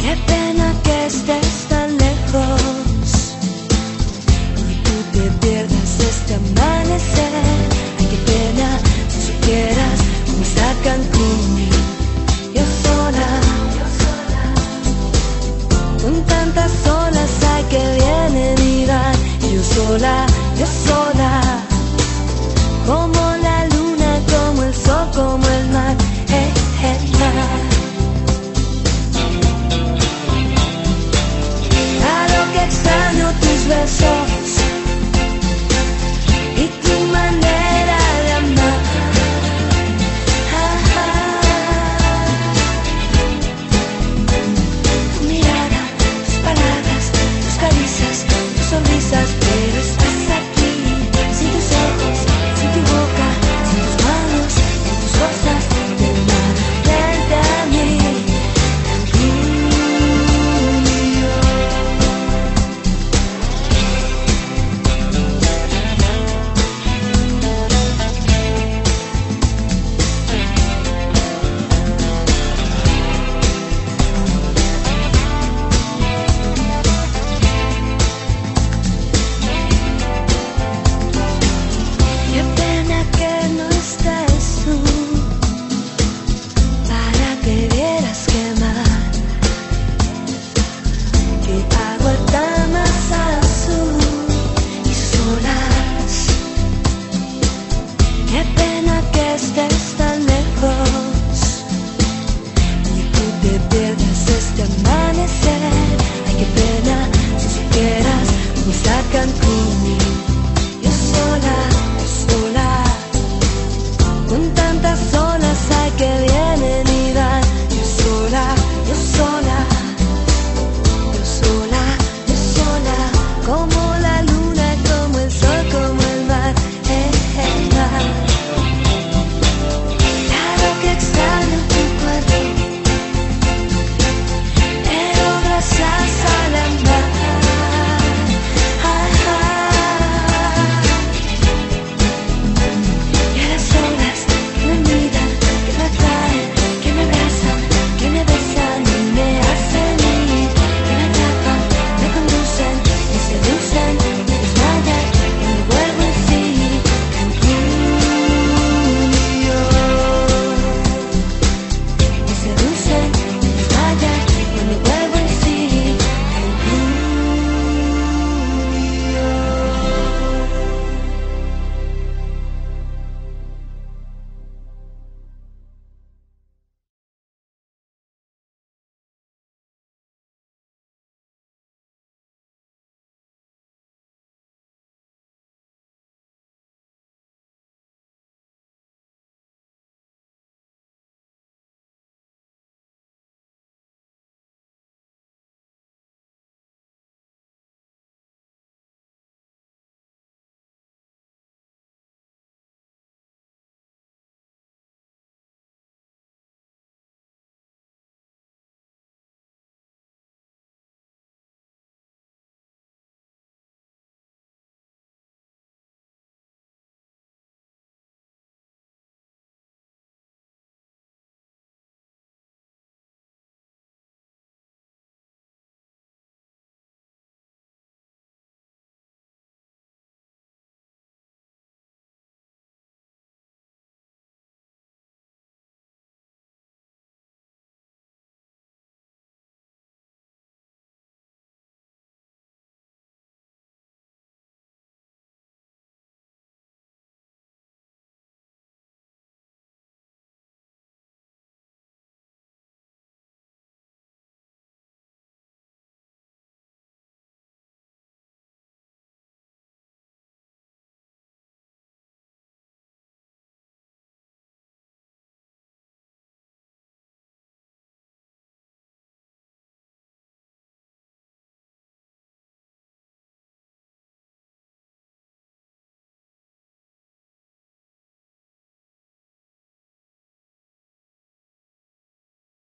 Qué pena que estés tan lejos y tú te pierdas este amanecer. Ay, qué pena si supieras cómo está Cancún. Yo sola, yo sola, con tantas olas hay que vienen y y yo sola. yourself pena que estés tan lejos y tú te pierdas este amanecer. Ay, qué pena si supieras cómo está Cancún.